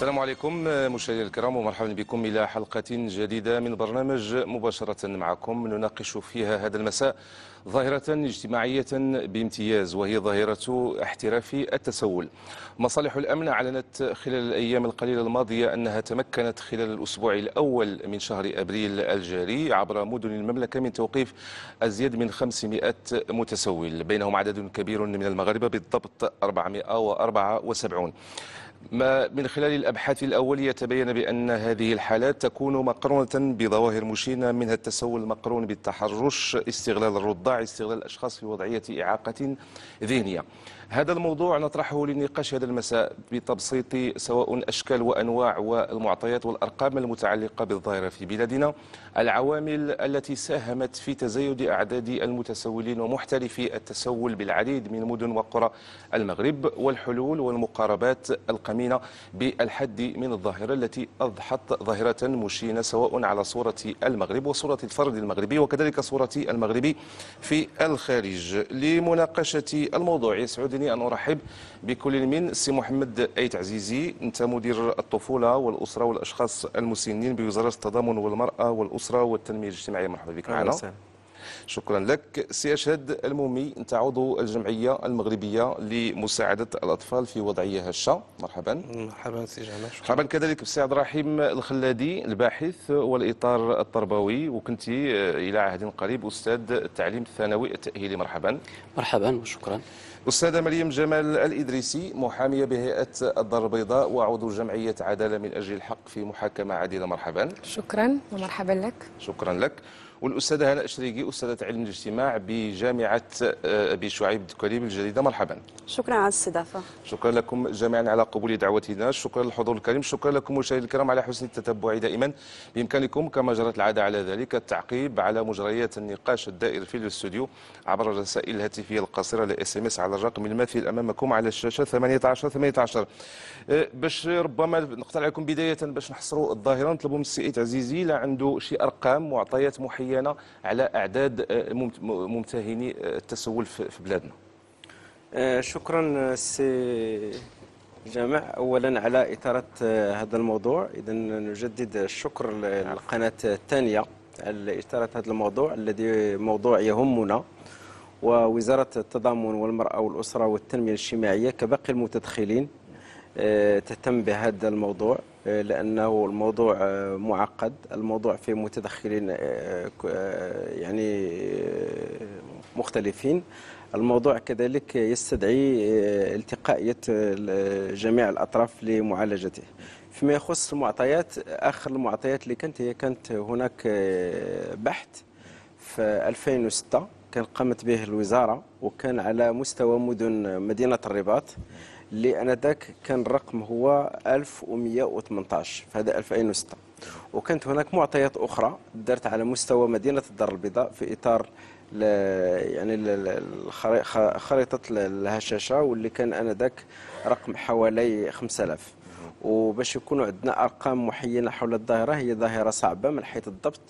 السلام عليكم مشاهدينا الكرام ومرحبا بكم إلى حلقة جديدة من برنامج مباشرة معكم نناقش فيها هذا المساء. ظاهرة اجتماعية بامتياز وهي ظاهرة احتراف التسول. مصالح الأمن أعلنت خلال الأيام القليلة الماضية أنها تمكنت خلال الأسبوع الأول من شهر أبريل الجاري عبر مدن المملكة من توقيف أزيد من 500 متسول بينهم عدد كبير من المغاربة بالضبط 474 ما من خلال الأبحاث الأولية تبين بأن هذه الحالات تكون مقرونة بظواهر مشينة منها التسول المقرون بالتحرش استغلال استغلال الأشخاص في وضعية إعاقة ذهنية. هذا الموضوع نطرحه للنقاش هذا المساء بتبسيط سواء أشكال وأنواع والمعطيات والأرقام المتعلقة بالظاهرة في بلادنا العوامل التي ساهمت في تزايد أعداد المتسولين ومحترفي التسول بالعديد من مدن وقرى المغرب والحلول والمقاربات القمينة بالحد من الظاهرة التي أضحت ظاهرة مشينة سواء على صورة المغرب وصورة الفرد المغربي وكذلك صورة المغربي في الخارج. لمناقشة الموضوع يسعدني أن أرحب بكل من سي محمد أيت عزيزي أنت مدير الطفولة والأسرة والأشخاص المسنين بوزارة التضامن والمرأة والأسرة والتنمية الاجتماعية. مرحبا بك معنا. شكرا لك. سي أشهد المومي عضو الجمعية المغربية لمساعدة الأطفال في وضعية هشة. مرحبا. مرحبا سي جمال. مرحبا كذلك بسي عبد الرحيم الخلادي الباحث والإطار التربوي وكنت إلى عهد قريب أستاذ التعليم الثانوي التأهيلي. مرحبا. مرحبا وشكرا. أستاذة مريم جمال الإدريسي محامية بهيئة الدار البيضاء وعضو جمعية عدالة من أجل الحق في محاكمة عادلة مرحبا. شكرا ومرحبا لك. شكرا لك. والأستاذة هناء شريقي أستاذة علم الاجتماع بجامعة أبي شعيب الدكالي بالجديدة. مرحبا. شكرا على الاستضافة. شكرا لكم جميعا على قبول دعوتنا. شكرا للحضور الكريم. شكرا لكم مشاهدينا الكرام على حسن التتبع دائما. بإمكانكم كما جرت العادة على ذلك التعقيب على مجريات النقاش الدائر في الاستوديو عبر الرسائل الهاتفية القصيرة l'SMS على الرقم الماثل أمامكم على الشاشة 18 18 باش ربما نقترح عليكم بداية باش نحصروا الظاهرة. نطلبوا من السي عزيزي لا عنده شي أرقام معطيات محينة على أعداد ممتهني التسول في بلادنا. شكرا سي جامع. اولا على اثاره هذا الموضوع. اذا نجدد الشكر للقناة الثانية على اثاره هذا الموضوع الذي موضوع يهمنا ووزارة التضامن والمرأة والأسرة والتنمية الاجتماعية كباقي المتدخلين. تهتم بهذا الموضوع لأنه الموضوع معقد الموضوع فيه متدخلين يعني مختلفين. الموضوع كذلك يستدعي التقائية جميع الأطراف لمعالجته. فيما يخص المعطيات آخر المعطيات اللي كانت هي كانت هناك بحث في 2006 كان قامت به الوزارة وكان على مستوى مدن مدينة الرباط. اللي انذاك كان الرقم هو 1118 في هذا 2006 وكانت هناك معطيات أخرى دارت على مستوى مدينة الدار البيضاء في إطار يعني خريطة الهشاشة واللي كان أنذاك رقم حوالي 5000 وباش يكونوا عندنا أرقام محينه حول الظاهرة هي ظاهرة صعبة من حيث الضبط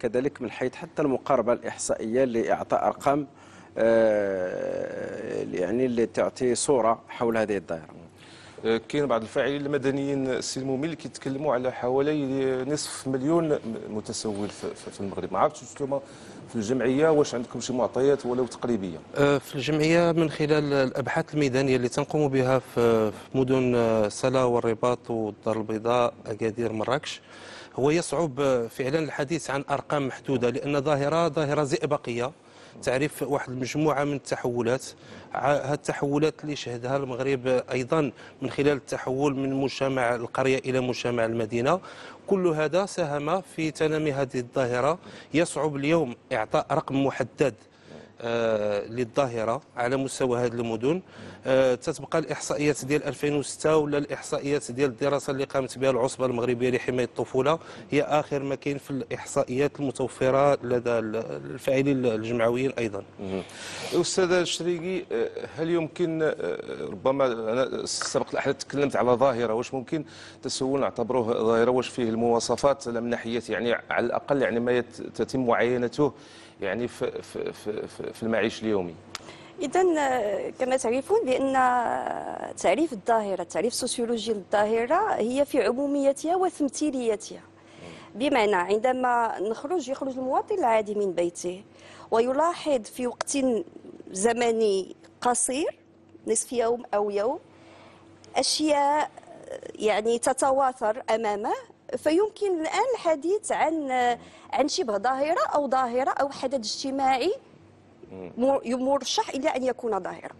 كذلك من حيث حتى المقاربة الإحصائية لإعطاء أرقام يعني اللي تعطي صورة حول هذه الظاهره كاين بعض الفاعلين المدنيين السلمومي اللي كيتكلموا على حوالي نصف مليون متسول في المغرب. ما عرفتش أنتم في الجمعية واش عندكم شي معطيات ولو تقريبية؟ في الجمعية من خلال الأبحاث الميدانية اللي تنقوم بها في مدن سلا والرباط والدار البيضاء أكادير مراكش. هو يصعب فعلا الحديث عن أرقام محدودة لأن ظاهره ظاهرة زئبقية. تعرف واحد المجموعة من التحولات. هذه التحولات اللي شهدها المغرب أيضا من خلال التحول من مجتمع القرية إلى مجتمع المدينة. كل هذا ساهم في تنامي هذه الظاهرة. يصعب اليوم إعطاء رقم محدد للظاهرة على مستوى هذه المدن. آه تتبقى الإحصائيات ديال 2006 ولا الإحصائيات ديال الدراسة اللي قامت بها العصبة المغربية لحماية الطفولة. هي آخر ما كاين في الإحصائيات المتوفرة لدى الفاعلين الجمعويين أيضا. أستاذ الشريقي هل يمكن ربما أنا سبق الاحداث تكلمت على ظاهرة واش ممكن تسول نعتبروه ظاهرة واش فيه المواصفات من ناحية يعني على الأقل يعني ما تتم معاينته يعني في في في, في المعيش اليومي؟ إذا كما تعرفون بأن تعريف الظاهرة تعريف سوسيولوجي للظاهرة هي في عموميتها وتمثيليتها. بمعنى عندما نخرج يخرج المواطن العادي من بيته ويلاحظ في وقت زمني قصير نصف يوم أو يوم أشياء يعني تتواتر أمامه فيمكن الآن الحديث عن عن شبه ظاهرة أو ظاهرة أو حدث اجتماعي مرشح إلى أن يكون ظاهرة.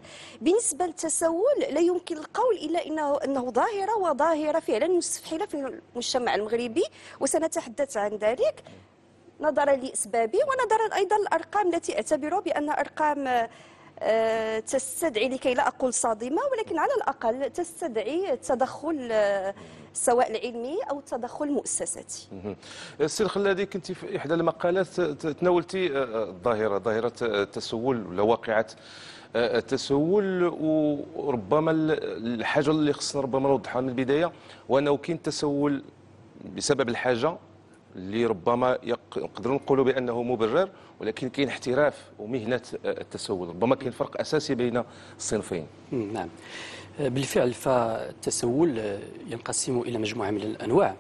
بالنسبة للتسول لا يمكن القول إلا إنه إنه ظاهرة وظاهرة فعلا مستفحله في المجتمع المغربي وسنتحدث عن ذلك نظرا لإسبابه ونظرا أيضا للارقام التي أعتبر بأن أرقام آه، تستدعي لكي لا أقول صادمة ولكن على الأقل تستدعي التدخل آه، سواء العلمي أو التدخل المؤسساتي. السي الخلادي كنت في إحدى المقالات تناولتي آه، الظاهره ظاهرة التسول ولا واقعة التسول وربما الحاجة اللي خصنا ربما نوضحها من البداية وانه كاين تسول بسبب الحاجة اللي ربما نقدروا نقولوا بأنه مبرر ولكن كاين احتراف ومهنة التسول. ربما كاين فرق أساسي بين الصنفين نعم. بالفعل فالتسول ينقسم إلى مجموعة من الأنواع.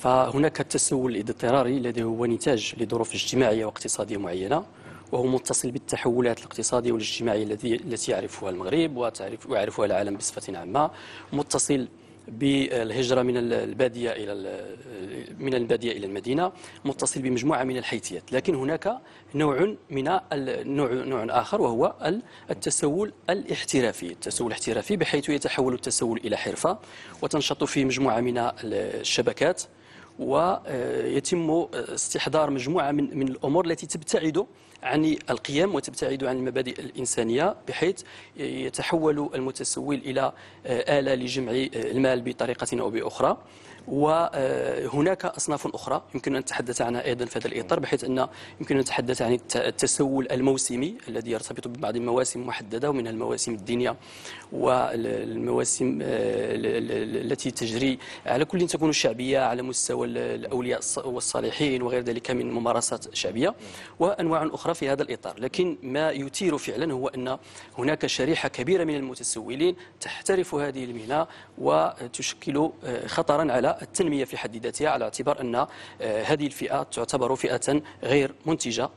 فهناك التسول الاضطراري الذي هو نتاج لظروف اجتماعية واقتصادية معينة وهو متصل بالتحولات الاقتصادية والاجتماعية التي يعرفها المغرب ويعرفها العالم بصفة عامة. متصل بالهجرة من البادية إلى من البادية إلى المدينة متصل بمجموعة من الحيثيات. لكن هناك نوع من نوع نوع آخر وهو التسول الاحترافي. التسول الاحترافي بحيث يتحول التسول إلى حرفة وتنشط في مجموعة من الشبكات ويتم استحضار مجموعة من الأمور التي تبتعد عن القيم وتبتعد عن المبادئ الإنسانية بحيث يتحول المتسول إلى آلة لجمع المال بطريقة أو بأخرى. وهناك أصناف أخرى يمكن أن نتحدث عنها أيضا في هذا الإطار بحيث أن يمكن أن نتحدث عن التسول الموسمي الذي يرتبط ببعض المواسم محددة ومنها المواسم الدينية والمواسم التي تجري على كل تكون شعبية على مستوى الأولياء والصالحين وغير ذلك من ممارسات شعبية وأنواع أخرى في هذا الإطار. لكن ما يثير فعلا هو أن هناك شريحة كبيرة من المتسولين تحترف هذه المهنة وتشكل خطرا على التنمية في حد ذاتها على اعتبار أن آه، هذه الفئة تعتبر فئة غير منتجة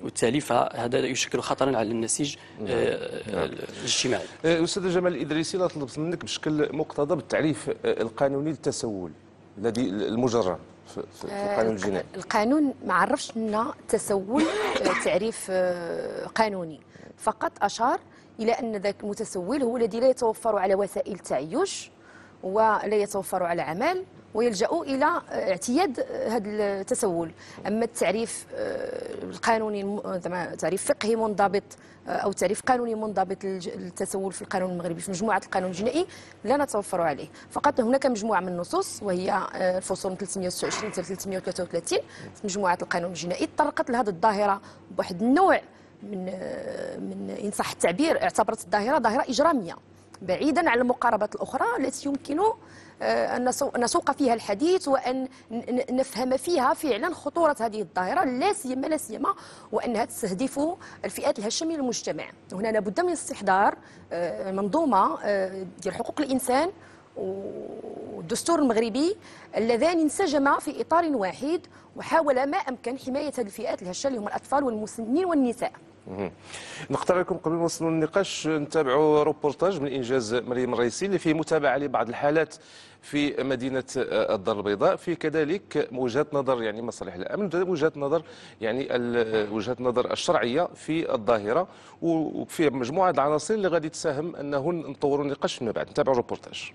وبالتالي فهذا يشكل خطرا على النسيج آه، نعم. الاجتماعي. آه، أستاذ جمال الادريسي لا طلبت منك بشكل مقتضب بالتعريف القانوني للتسول الذي المجرد في القانون الجنائي. القانون ما عرفش لنا التسول تعريف قانوني فقط أشار إلى أن ذاك المتسول هو الذي لا يتوفر على وسائل التعيش ولا يتوفر على عمل ويلجأوا إلى اعتياد هذا التسول. أما التعريف آه، القانوني تعريف فقهي منضبط آه، أو تعريف قانوني منضبط للتسول في القانون المغربي في مجموعة القانون الجنائي لا نتوفر عليه. فقط هناك مجموعة من النصوص وهي الفصول 329 حتى 333 في مجموعة القانون الجنائي تطرقت لهذه الظاهرة بواحد النوع من آه، من إن صح التعبير اعتبرت الظاهرة ظاهرة إجرامية بعيدا عن المقاربات الأخرى التي يمكن نسوق فيها الحديث وأن نفهم فيها فعلا خطورة هذه الظاهرة لا سيما لا سيما وأنها تستهدف الفئات الهشة من المجتمع هنا لابد من استحضار آه، منظومة آه، ديال حقوق الإنسان والدستور المغربي اللذان انسجما في إطار واحد وحاول ما أمكن حماية هذه الفئات الهشة اللي هم الأطفال والمسنين والنساء. نقترح لكم قبل ما نوصلوا للنقاش نتابعوا روبورتاج من إنجاز مريم الرئيسي اللي فيه متابعة لبعض الحالات في مدينة الدار البيضاء. في كذلك وجهات نظر يعني مصالح الأمن وجهات نظر يعني وجهات النظر الشرعية في الظاهرة. وفي مجموعة العناصر اللي غادي تساهم أنه نطوروا النقاش فيما بعد. نتابعوا الروبورتاج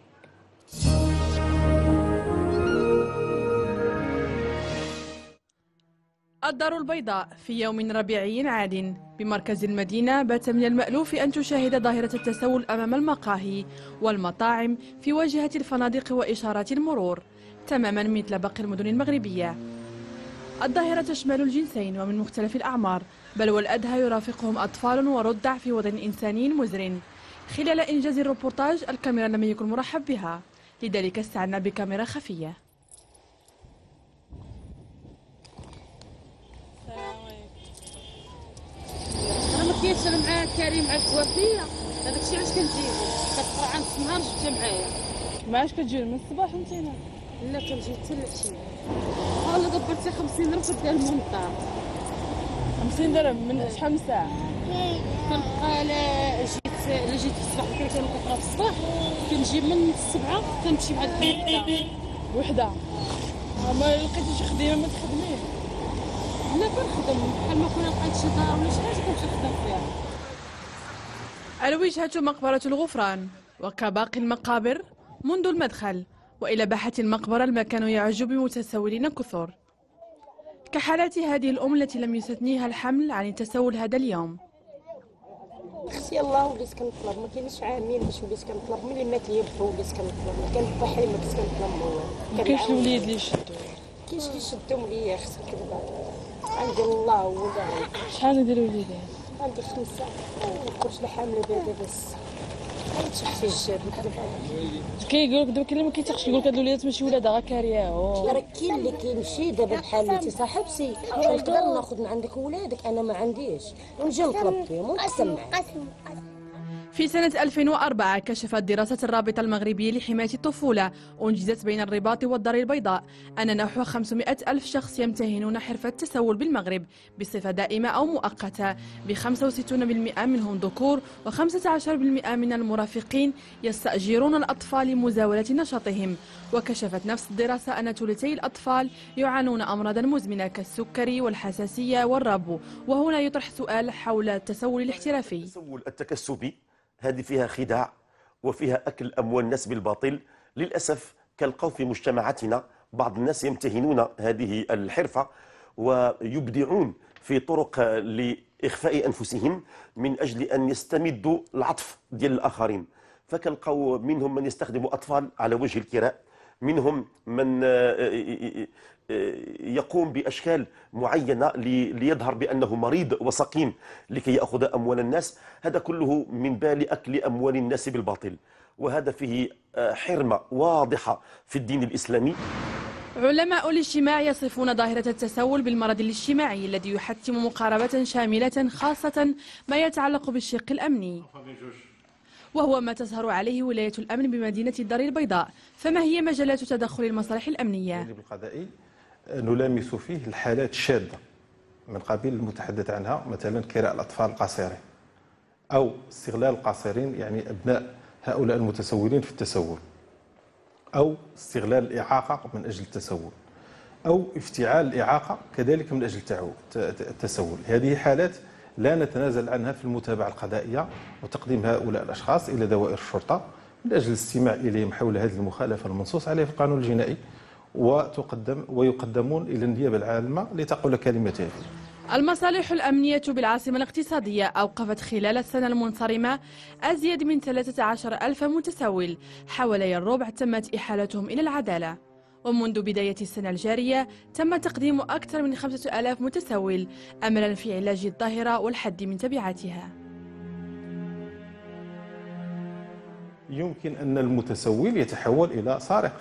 الدار البيضاء في يوم ربيعي عاد بمركز المدينة بات من المألوف أن تشاهد ظاهرة التسول أمام المقاهي والمطاعم في واجهة الفنادق وإشارات المرور تماما مثل باقي المدن المغربية. الظاهرة تشمل الجنسين ومن مختلف الأعمار بل والأدهى يرافقهم أطفال ورضع في وضع إنساني مزر. خلال إنجاز الروبورتاج الكاميرا لم يكن مرحب بها لذلك استعنا بكاميرا خفية. كيشرب معاه كريم على الكوافيه هذاك الشيء علاش كنجيبو كتقرا عند النهار جبتها معايا. ما عادش كتجي من الصباح وانت هنا. لا كنجي حتى العشيه والله دبرتي 50 درهم كدير المنطار 50 درهم من شحال من ساعة؟ كنبقى لا جيت لا جيت في الصباح بكري كنقرا في الصباح. كنجي من السبعة كنمشي مع الحديقه وحدة. ما لقيتي شي خدمه ما تخدميه لا كنخدم بحال ما كنا لقيت شي دار ولا شي حاجة كنمشي نخدم فيها. الوجهة مقبرة الغفران. وكباقي المقابر منذ المدخل وإلى باحة المقبرة المكان يعج بمتسولين كثر. كحالات هذه الأم التي لم يستثنيها الحمل عن التسول هذا اليوم. أختي الله وليت كنطلب ما كاينش عامين باش وليت كنطلب. ملي مات لي بو وليت كنطلب. ما كان بحري ما كنت كنطلب. هو ما كاينش الوليد اللي يشدوا كاينش اللي يشدهم ليا أختي كذبه عندي الله عارف. شحال ديال الوليدات عندي كنتش لا حامله بعدا بس. تحت الجاب كيقول لك دابا كاين اللي ما كيتيقش كيقول لك هاد الوليدات ماشي ولاد غا كارياهم راه كاين اللي كيمشي دابا بحال انت صاحبتي. نقدر ناخذ من عندك ولادك؟ أنا ما عنديش. ونجي نطلب فيهم ونقسم معاك في سنة 2004 كشفت دراسة الرابطة المغربية لحماية الطفولة أنجزت بين الرباط والدار البيضاء أن نحو 500 ألف شخص يمتهنون حرفة التسول بالمغرب بصفة دائمة أو مؤقتة ب 65% منهم ذكور و15% من المرافقين يستأجرون الأطفال لمزاولة نشاطهم. وكشفت نفس الدراسة أن ثلثي الأطفال يعانون أمراضا مزمنة كالسكري والحساسية والربو وهنا يطرح سؤال حول التسول الاحترافي. التسول التكسبي هذه فيها خداع وفيها أكل أموال الناس بالباطل للأسف كالقوا في مجتمعاتنا بعض الناس يمتهنون هذه الحرفة ويبدعون في طرق لإخفاء أنفسهم من أجل أن يستمدوا العطف ديال الآخرين. فكنلقاو منهم من يستخدم أطفال على وجه الكراء منهم من آه، يقوم بأشكال معينة لي- ليظهر بأنه مريض وسقيم لكي يأخذ أموال الناس. هذا كله من بال أكل أموال الناس بالباطل. وهذا فيه آه، حرمة واضحة في الدين الإسلامي. علماء الاجتماع يصفون ظاهرة التسول بالمرض الاجتماعي الذي يحتم مقاربة شاملة خاصة ما يتعلق بالشق الأمني. وهو ما تظهر عليه ولاية الأمن بمدينة الدار البيضاء فما هي مجالات تدخل المصالح الأمنية؟ القضائي نلامس فيه الحالات الشاذة من قبيل المتحدث عنها مثلا كراء الأطفال القاصرين أو استغلال القاصرين يعني أبناء هؤلاء المتسولين في التسول أو استغلال الإعاقة من أجل التسول أو افتعال الإعاقة كذلك من أجل التسول هذه حالات لا نتنازل عنها في المتابعة القضائية وتقديم هؤلاء الأشخاص إلى دوائر الشرطة من أجل الاستماع إليهم حول هذه المخالفة المنصوص عليها في القانون الجنائي وتقدم ويقدمون إلى النيابة العامة لتقول كلمتها المصالح الأمنية بالعاصمة الاقتصادية أوقفت خلال السنة المنصرمة أزيد من 13 ألف متسول حوالي الربع تمت إحالتهم إلى العدالة. ومنذ بداية السنة الجارية تم تقديم أكثر من 5000 متسول أملا في علاج الظاهرة والحد من تبعاتها. يمكن أن المتسول يتحول إلى سارق.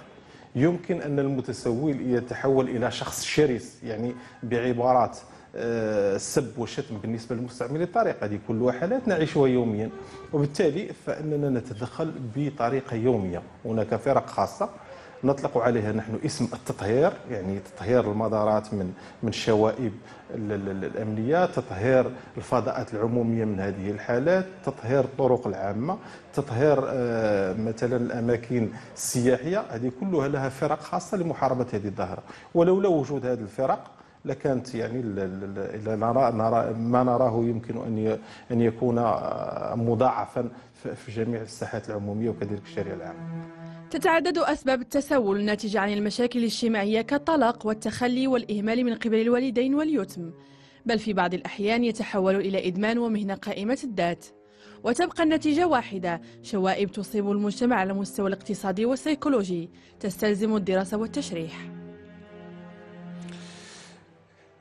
يمكن أن المتسول يتحول إلى شخص شرس يعني بعبارات آه، السب والشتم بالنسبة للمستعملين الطريق. هذه كلها حالات نعيشها يوميا. وبالتالي فإننا نتدخل بطريقة يومية. هناك فرق خاصة. نطلق عليها نحن اسم التطهير يعني تطهير المدارات من من الشوائب ال- ال- ال- الأمنية، تطهير الفضاءات العمومية من هذه الحالات، تطهير الطرق العامة، تطهير آه، مثلا الأماكن السياحية، هذه كلها لها فرق خاصة لمحاربة هذه الظاهرة، ولولا وجود هذه الفرق لكانت يعني نرى نرى ما نراه يمكن أن أن يكون آه، مضاعفا في جميع الساحات العمومية وكذلك الشارع العام. تتعدد أسباب التسول الناتجة عن المشاكل الاجتماعية كالطلاق والتخلي والإهمال من قبل الوالدين واليتم بل في بعض الأحيان يتحول إلى إدمان ومهنة قائمة الذات. وتبقى النتيجة واحدة شوائب تصيب المجتمع على المستوى الاقتصادي والسيكولوجي تستلزم الدراسة والتشريح.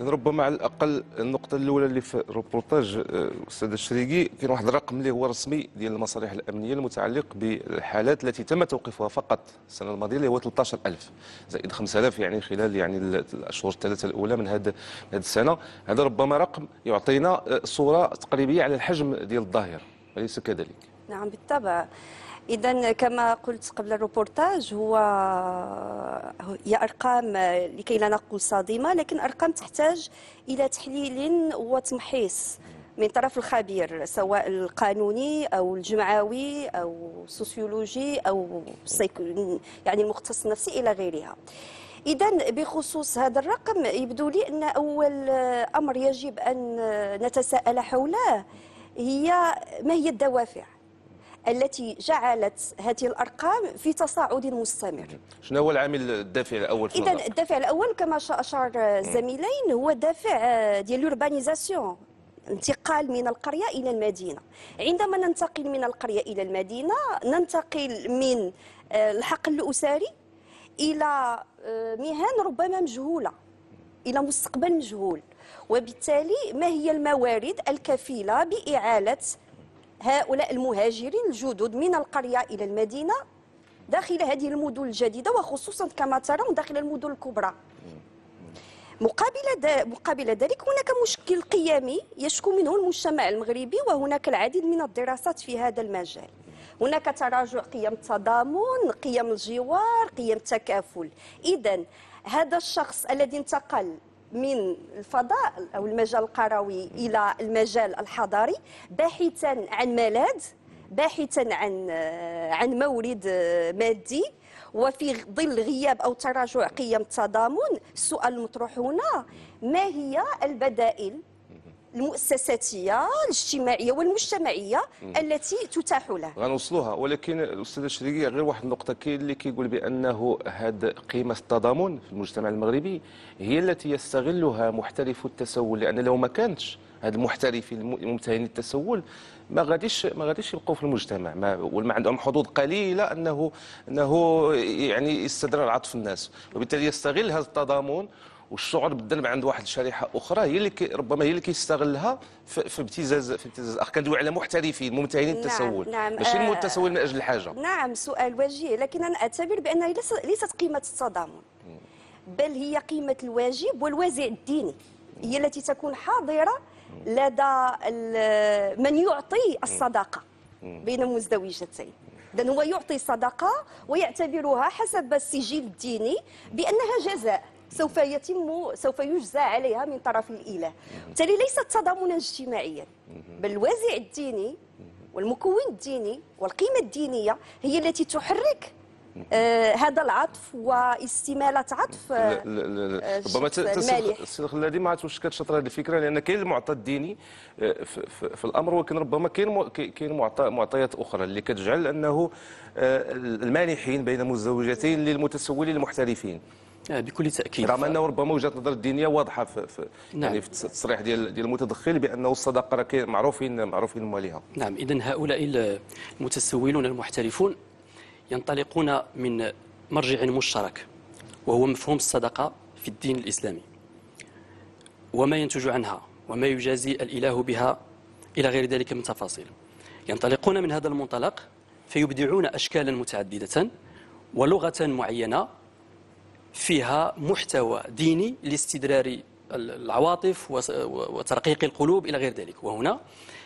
ربما على الأقل النقطة الأولى اللي في الروبورتاج آه، أستاذ الشريقي كاين واحد الرقم اللي هو رسمي ديال المصالح الأمنية المتعلق بالحالات التي تم توقيفها فقط السنة الماضية اللي هو 13000 زائد 5000 يعني خلال يعني الأشهر الثلاثة الأولى من هذه هذه السنة. هذا ربما رقم يعطينا آه، صورة تقريبية على الحجم ديال الظاهره أليس كذلك؟ نعم بالطبع. إذا كما قلت قبل الروبورتاج هو هي أرقام لكي لا نقول صادمة لكن أرقام تحتاج إلى تحليل وتمحيص من طرف الخبير سواء القانوني أو الجمعوي أو السوسيولوجي أو يعني المختص النفسي إلى غيرها. إذا بخصوص هذا الرقم يبدو لي أن أول أمر يجب أن نتساءل حوله هي ما هي الدوافع؟ التي جعلت هذه الأرقام في تصاعد مستمر. شنو هو العامل الدافع الأول في اذا الدافع الأول كما أشار الزميلين هو دافع ديال لوربانيزاسيون انتقال من القرية إلى المدينة. عندما ننتقل من القرية إلى المدينة ننتقل من آه، الحقل الأسري إلى آه، مهن ربما مجهولة إلى مستقبل مجهول. وبالتالي ما هي الموارد الكفيلة بإعالة هؤلاء المهاجرين الجدد من القرية إلى المدينة داخل هذه المدن الجديدة وخصوصا كما ترون داخل المدن الكبرى. مقابل مقابل ذلك هناك مشكل قيمي يشكو منه المجتمع المغربي وهناك العديد من الدراسات في هذا المجال. هناك تراجع قيم التضامن قيم الجوار قيم التكافل اذا هذا الشخص الذي انتقل من الفضاء أو المجال القروي إلى المجال الحضاري باحثا عن ملاذ باحثا عن عن مورد مادي. وفي ظل غياب أو تراجع قيم التضامن السؤال المطروح هنا ما هي البدائل المؤسساتية الاجتماعية والمجتمعية التي تتاح له. غنوصلوها ولكن الاستاذ الشريقي غير واحد النقطة كاين اللي كيقول بأنه هذه قيمة التضامن في المجتمع المغربي هي التي يستغلها محترف التسول لأن لو ما كانتش هاد المحترفين الممتهنين التسول ما غاديش ما غاديش يبقوا في المجتمع. ما وما عندهم حظوظ قليلة أنه أنه يعني يستدر عطف الناس وبالتالي يستغل هذا التضامن والشعور بالذنب عند واحد الشريحه أخرى هي اللي ربما هي اللي كيستغلها في, ابتزاز في ابتزاز أخ. كندوي على محترفين ممتهنين نعم التسول نعم. ماشي آه التسول من أجل الحاجة. نعم سؤال وجيه لكن أنا أعتبر بانها ليست قيمة التضامن بل هي قيمة الواجب والوازع الديني. هي التي تكون حاضرة لدى من يعطي الصداقه بين مزدوجتين. اذا هو يعطي صدقة ويعتبرها حسب السجل الديني بأنها جزاء. سوف يتم سوف يجزى عليها من طرف الإله. بالتالي ليست تضامنا اجتماعيا بل الوازع الديني والمكون الديني والقيمة الدينية هي التي تحرك آه هذا العطف واستمالة عطف آه ربما السي الخلادي ما عرفتش واش كتشطر هذه الفكرة لأن كاين المعطى الديني آه، في, في, في الأمر ولكن ربما كاين كاين معطيات أخرى اللي كتجعل أنه آه، المانحين بين مزوجتين للمتسولين المحترفين. آه، بكل تأكيد. رغم أنه ربما وجهة النظر الدينية واضحة في, في نعم. يعني في التصريح ديال ديال المتدخل بأنه الصداقة راه معروفين معروفين مواليها. نعم اذا هؤلاء المتسولون المحترفون ينطلقون من مرجع مشترك وهو مفهوم الصدقه في الدين الإسلامي. وما ينتج عنها وما يجازي الإله بها إلى غير ذلك من تفاصيل. ينطلقون من هذا المنطلق فيبدعون اشكالا متعددة ولغة معينة فيها محتوى ديني لاستدرار العواطف وترقيق القلوب إلى غير ذلك. وهنا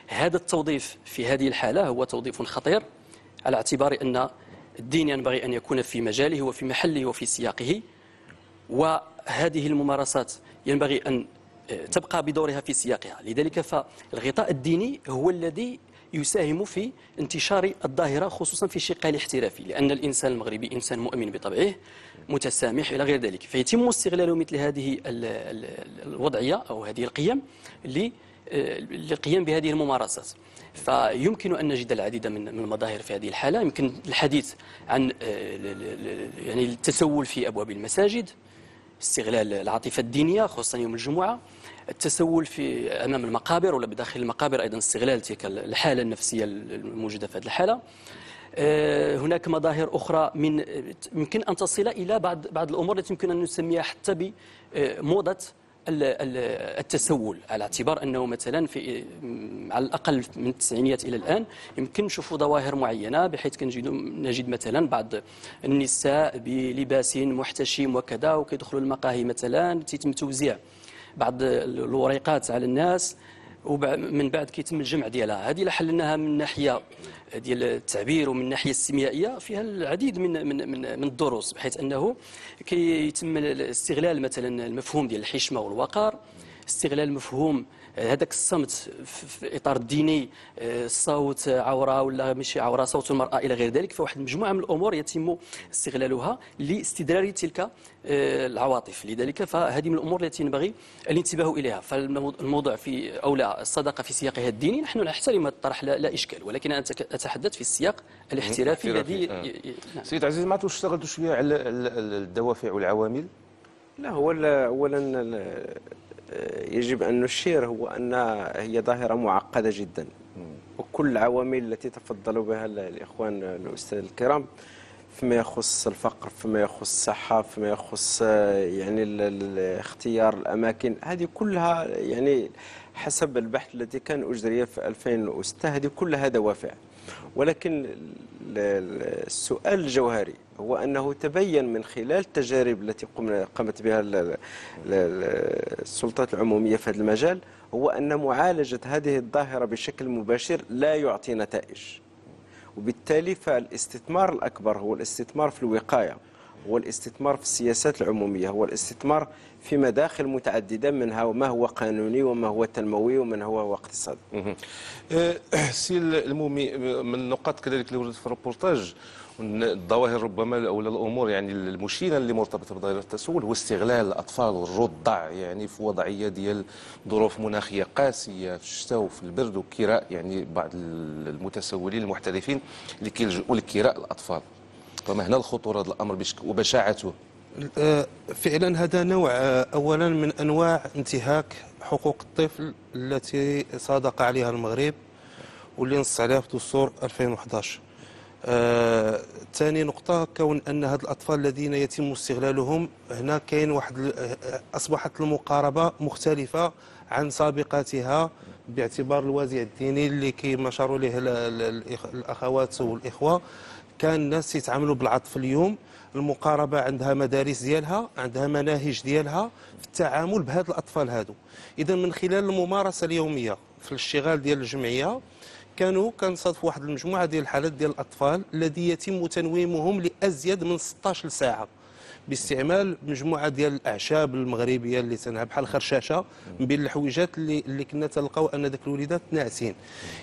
هذا التوظيف في هذه الحالة هو توظيف خطير على اعتبار أن الدين ينبغي أن يكون في مجاله وفي محله وفي سياقه وهذه الممارسات ينبغي أن تبقى بدورها في سياقها. لذلك فالغطاء الديني هو الذي يساهم في انتشار الظاهرة خصوصا في الشق الاحترافي لأن الإنسان المغربي إنسان مؤمن بطبعه متسامح إلى غير ذلك فيتم استغلال مثل هذه الوضعية أو هذه القيم للقيام بهذه الممارسات. فيمكن أن نجد العديد من المظاهر في هذه الحالة. يمكن الحديث عن يعني التسول في أبواب المساجد استغلال العاطفة الدينية خصوصا يوم الجمعة التسول في أمام المقابر ولا بداخل المقابر أيضا استغلال تلك الحالة النفسية الموجودة في هذه الحالة. آه، هناك مظاهر أخرى من يمكن أن تصل إلى بعض بعض الأمور التي يمكن أن نسميها حتى بموضه ال- التسول على اعتبار أنه مثلا في على الأقل من التسعينيات إلى الآن يمكن نشوفوا ظواهر معينة بحيث كنجد نجد مثلا بعض النساء بلباس محتشم وكذا وكيدخلوا المقاهي مثلا تيتم توزيع. بعض الوريقات على الناس ومن بعد كيتم الجمع ديالها. هذه لا حللناها من ناحية ديال التعبير ومن الناحيه السيميائيه فيها العديد من من من, من الدروس بحيث أنه كيتم استغلال مثلا المفهوم ديال الحشمة والوقار استغلال مفهوم هذاك الصمت في الاطار الديني آه، الصوت عورة ولا ماشي عورة صوت المرأة إلى غير ذلك فواحد المجموعه من الأمور يتم استغلالها لاستدرار تلك آه، العواطف لذلك فهذه من الأمور التي ينبغي الانتباه إليها فالموضوع في أو لا الصداقة في سياقها الديني نحن نحترم هذا الطرح لا, لا إشكال ولكن أنا أتحدث في السياق الاحترافي الذي آه. ي- نعم. سيد عزيز ما اشتغلتوا شوية على ال- ال- الدوافع والعوامل لا هو اولا يجب أن نشير هو أن هي ظاهرة معقدة جدا. وكل العوامل التي تفضلوا بها ال- الإخوان الأستاذ الكرام فيما يخص الفقر فيما يخص الصحة فيما يخص يعني اختيار الأماكن هذه كلها يعني حسب البحث الذي كان أجري في 2006 هذه كلها دوافع. ولكن السؤال الجوهري هو أنه تبين من خلال التجارب التي قمنا قامت بها ال- ال- ال- السلطات العمومية في هذا المجال هو أن معالجة هذه الظاهرة بشكل مباشر لا يعطي نتائج. وبالتالي فالاستثمار الأكبر هو الاستثمار في الوقاية. هو الاستثمار في السياسات العمومية هو الاستثمار في مداخل متعددة منها ما هو قانوني وما هو تنموي وما هو اقتصادي. آه، سي المومي من النقاط كذلك اللي وردت في الروبورتاج الظواهر ربما أو الأمور يعني المشينة اللي مرتبطة بظاهرة التسول هو استغلال الأطفال والرضع يعني في وضعية ديال ظروف مناخية قاسية في الشتاء وفي البرد وكراء يعني بعض المتسولين المحترفين اللي كيلجؤوا لكراء الأطفال فما هنا الخطوره هذا الأمر وبشاعته. آه، فعلا هذا نوع آه، اولا من أنواع انتهاك حقوق الطفل التي صادق عليها المغرب واللي نص عليها في دستور 2011 آه، ثاني نقطة كون أن هاد الأطفال الذين يتم استغلالهم هنا كاين واحد آه، أصبحت المقاربة مختلفة عن سابقاتها باعتبار الوازع الديني اللي كما اشاروا ليه الأخوات والإخوة. كان الناس يتعاملوا بالعطف اليوم المقاربة عندها مدارس ديالها عندها مناهج ديالها في التعامل بهاد الأطفال هادو. إذا من خلال الممارسة اليومية في الاشتغال ديال الجمعية كانوا كنصادفوا واحد المجموعة ديال الحالات ديال الأطفال الذي يتم تنويمهم لأزيد من 16 ساعة باستعمال مجموعة ديال الأعشاب المغربية اللي تنها بحال الخرشاشه من بين الحويجات اللي اللي كنا تلقاو أن ذاك الوليدات ناعسين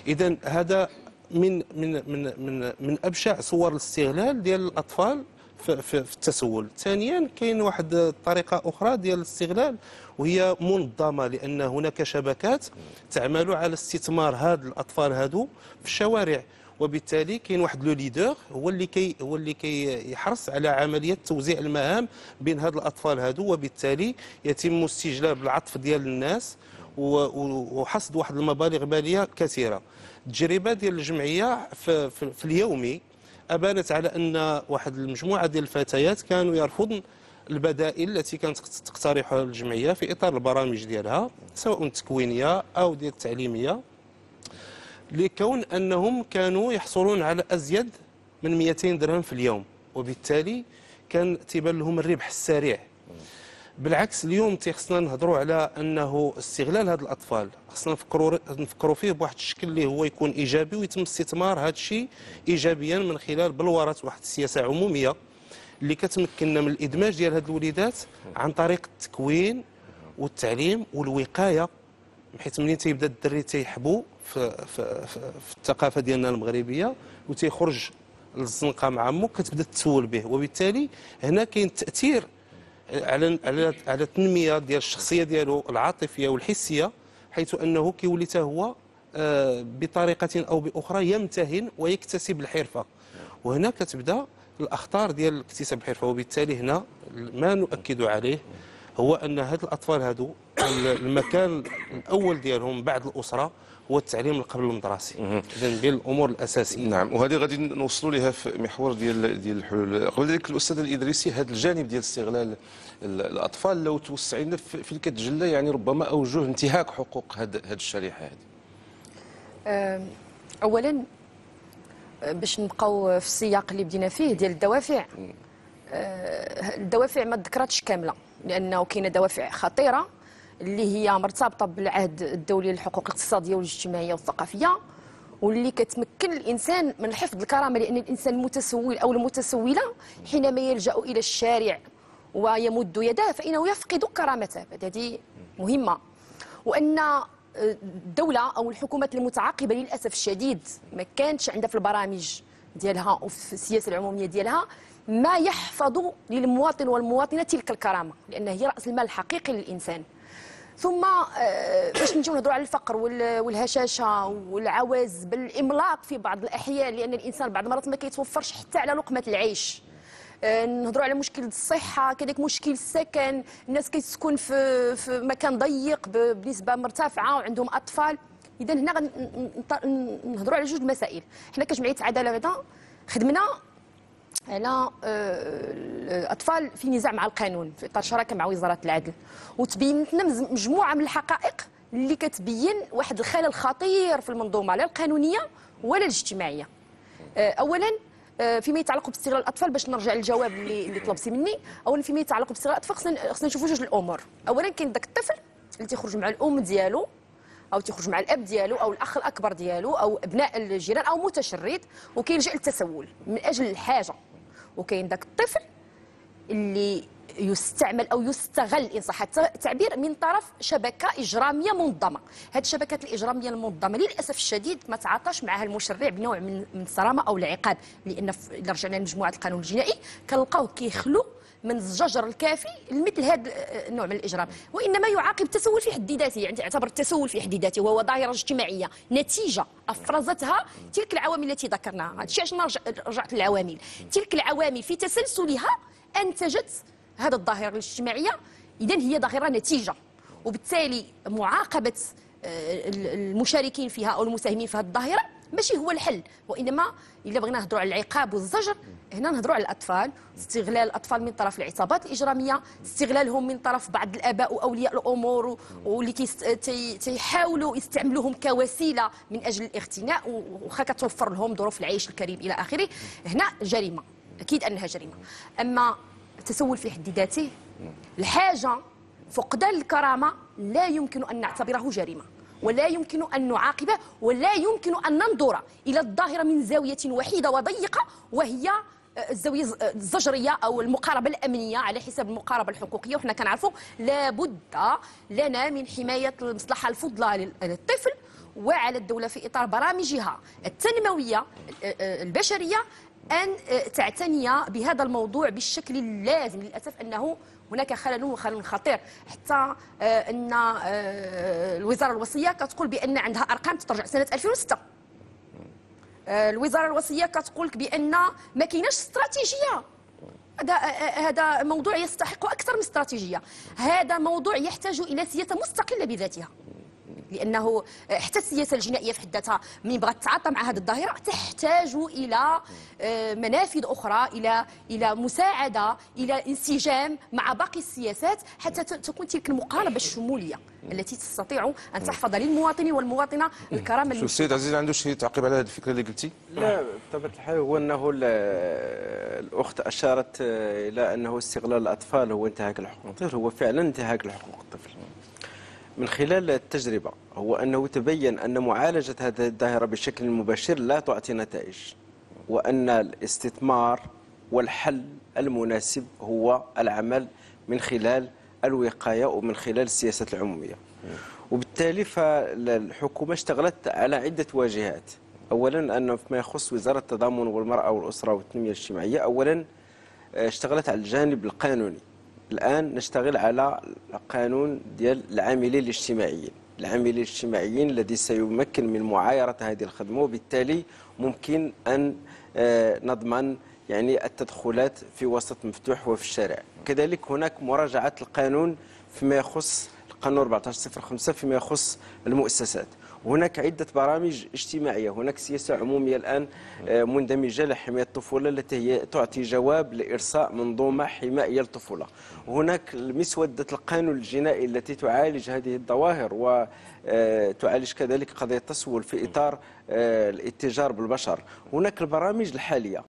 إذا هذا من من من من من أبشع صور الاستغلال ديال الأطفال في, في, التسول. ثانيا كاين واحد طريقة أخرى ديال الاستغلال وهي منظمة لأن هناك شبكات تعمل على استثمار هاد الأطفال هادو في الشوارع. وبالتالي كاين واحد le leader هو اللي كي هو اللي كي يحرص على عملية توزيع المهام بين هاد الأطفال هادو وبالتالي يتم استجلاب العطف ديال الناس. وحصد واحد المبالغ مالية كثيرة. التجربة ديال الجمعية في, في, في اليومي أبانت على أن واحد المجموعة ديال الفتيات كانوا يرفضن البدائل التي كانت تقترحها الجمعية في إطار البرامج ديالها سواء التكوينيه أو ديال التعليمية لكون أنهم كانوا يحصلون على أزيد من 200 درهم في اليوم. وبالتالي كان تيبان لهم الربح السريع. بالعكس اليوم تيخصنا نهضروا على أنه استغلال هاد الأطفال. خصنا نفكروا نفكروا فيه بواحد الشكل اللي هو يكون إيجابي ويتم استثمار هذا الشيء إيجابيا من خلال بلوره واحد السياسة عمومية اللي كتمكننا من الإدماج ديال هاد الوليدات عن طريق التكوين والتعليم والوقاية بحيث منين تيبدا الدري تيحبو في, في, في, في الثقافة ديالنا المغربية وتيخرج للزنقة مع عمو كتبدا تسول به. وبالتالي هنا كاين تأثير على على على التنمية ديال الشخصية ديالو العاطفية والحسية حيث أنه كيولي هو آه، بطريقة أو بأخرى يمتهن ويكتسب الحرفة. وهنا كتبدأ الأخطار ديال اكتساب الحرفه وبالتالي هنا ما نؤكد عليه هو أن هاد الأطفال هادو المكان الأول ديالهم بعد الأسرة هو التعليم قبل المدرسي اذا بين الأمور الأساسية. نعم وهذه غادي نوصلوا لها في محور ديال ديال الحلول. قبل ذلك الأستاذ الإدريسي هذا الجانب ديال استغلال ال- الأطفال لو توسعي لنا في في كتجلى يعني ربما أوجه انتهاك حقوق هذه الشريحة هذه اولا باش نبقاو في السياق اللي بدينا فيه ديال الدوافع. آه، الدوافع ما ذكرتش كاملة لأنه كاينة دوافع خطيرة اللي هي مرتبطة بالعهد الدولي للحقوق الاقتصادية والاجتماعية والثقافية واللي كتمكن الإنسان من حفظ الكرامة لأن الإنسان المتسول أو المتسولة حينما يلجأ إلى الشارع ويمد يده فإنه يفقد كرامته. هذه مهمة. وأن الدولة أو الحكومات المتعاقبة للأسف الشديد ما كانتش عندها في البرامج ديالها وفي السياسة العمومية ديالها ما يحفظ للمواطن والمواطنة تلك الكرامة لأن هي رأس المال الحقيقي للإنسان. ثم آه، باش نجيو نهضروا على الفقر وال- والهشاشه والعواز بالاملاق في بعض الاحيان لأن الانسان بعض المرات ما كيتوفرش حتى على لقمة العيش. آه، نهضروا على مشكل الصحة كذلك مشكل السكن. الناس كتسكن في في مكان ضيق بنسبة مرتفعة وعندهم أطفال. اذا هنا غنهضروا على جوج مسائل. حنا كجمعية عدالة بعدا خدمنا على آه، الأطفال في نزاع مع القانون في إطار شراكة مع وزارة العدل. وتبينت لنا مجموعة من الحقائق اللي كتبين واحد الخلل خطير في المنظومة لا القانونية ولا الاجتماعية. آه، اولا آه، فيما يتعلق باستغلال الأطفال باش نرجع للجواب اللي اللي طلبتي مني. اولا فيما يتعلق باستغلال الأطفال خصنا خصنا نشوفوا جوج الأمور. اولا كاين داك الطفل اللي تيخرج مع الأم ديالو أو تيخرج مع الأب ديالو أو الأخ الأكبر ديالو أو أبناء الجيران أو متشرد. وكيلجا للتسول من أجل الحاجة. وكاين داك الطفل اللي يستعمل أو يستغل إن صح التعبير من طرف شبكة إجرامية منظمة. هذه الشبكات الإجرامية المنظمة للأسف الشديد ما تعاطاش معها المشرع بنوع من الصرامة أو العقاب لأن اذا رجعنا لمجموعة القانون الجنائي كنلقاوه كيخلو من الزجر الكافي لمثل هذا النوع من الإجرام. وإنما يعاقب التسول في حد ذاته يعني يعتبر التسول في حد ذاته وهو ظاهرة اجتماعية. نتيجة أفرزتها تلك العوامل التي ذكرناها. هذا عشان رجع- رجعت للعوامل تلك العوامل في تسلسلها انتجت هذه الظاهره الاجتماعية اذا هي ظاهرة نتيجة. وبالتالي معاقبة آه، المشاركين فيها أو المساهمين في هذه الظاهرة ماشي هو الحل. وإنما إلا بغينا نهضروا على العقاب والزجر هنا نهضروا على الأطفال استغلال الأطفال من طرف العصابات الإجرامية استغلالهم من طرف بعض الآباء وأولياء الأمور واللي تيحاولوا يستعملوهم كوسيلة من أجل الاغتناء وخا كتوفر لهم ظروف العيش الكريم إلى آخره. هنا جريمة أكيد أنها جريمة. أما التسول في حد ذاته الحاجة فقدان الكرامة لا يمكن أن نعتبره جريمة ولا يمكن أن نعاقبه ولا يمكن أن ننظر إلى الظاهرة من زاوية وحيدة وضيقة وهي الزاوية الز- الزجرية أو المقاربة الأمنية على حساب المقاربة الحقوقية. وحنا كنعرفوا لابد لنا من حماية المصلحة الفضلى لل- للطفل وعلى الدولة في إطار برامجها التنموية البشرية أن تعتني بهذا الموضوع بالشكل اللازم. للأسف أنه هناك خلل وخلل خطير. حتى آه، أن آه، الوزارة الوصية كتقول بأن عندها أرقام ترجع سنة 2006 آه، الوزارة الوصية كتقول لك بأن ما كايناش استراتيجية. هذا آه، هذا موضوع يستحق أكثر من استراتيجية. هذا موضوع يحتاج إلى سياسة مستقلة بذاتها. لأنه حتى السياسة الجنائية في حد ذاتها من بغات تتعاطى مع هذه الظاهرة تحتاج إلى آه، منافذ أخرى إلى إلى مساعدة إلى انسجام مع باقي السياسات حتى تكون تلك المقاربة الشمولية التي تستطيع أن تحفظ للمواطن والمواطنة الكرامه شو السيد عزيز عنده شي تعقيب على هذه الفكرة اللي قلتي؟ لا بطبيعة الحال هو أنه ال- الأخت أشارت إلى أنه استغلال الأطفال هو انتهاك لحقوق الطفل هو فعلا انتهاك لحقوق الطفل. من خلال التجربة هو أنه تبين أن معالجة هذه الظاهرة بشكل مباشر لا تعطي نتائج وأن الاستثمار والحل المناسب هو العمل من خلال الوقاية ومن خلال السياسات العمومية. وبالتالي فالحكومة اشتغلت على عدة واجهات. أولا أنه فيما يخص وزارة التضامن والمرأة والأسرة والتنمية الاجتماعية أولا اشتغلت على الجانب القانوني. الآن نشتغل على القانون ديال العاملين الاجتماعيين. العاملين الاجتماعيين الذي سيمكن من معايرة هذه الخدمة وبالتالي ممكن أن آه، نضمن يعني التدخلات في وسط مفتوح وفي الشارع. كذلك هناك مراجعة القانون فيما يخص قانون 1405 فيما يخص المؤسسات. وهناك عدة برامج اجتماعية هناك سياسة عمومية الآن آه، مندمجة لحماية الطفولة التي هي تعطي جواب لإرساء منظومة حمائية للطفولة هناك مسودة القانون الجنائي التي تعالج هذه الظواهر وتعالج كذلك قضية التسول في إطار آه، الاتجار بالبشر. هناك البرامج الحالية.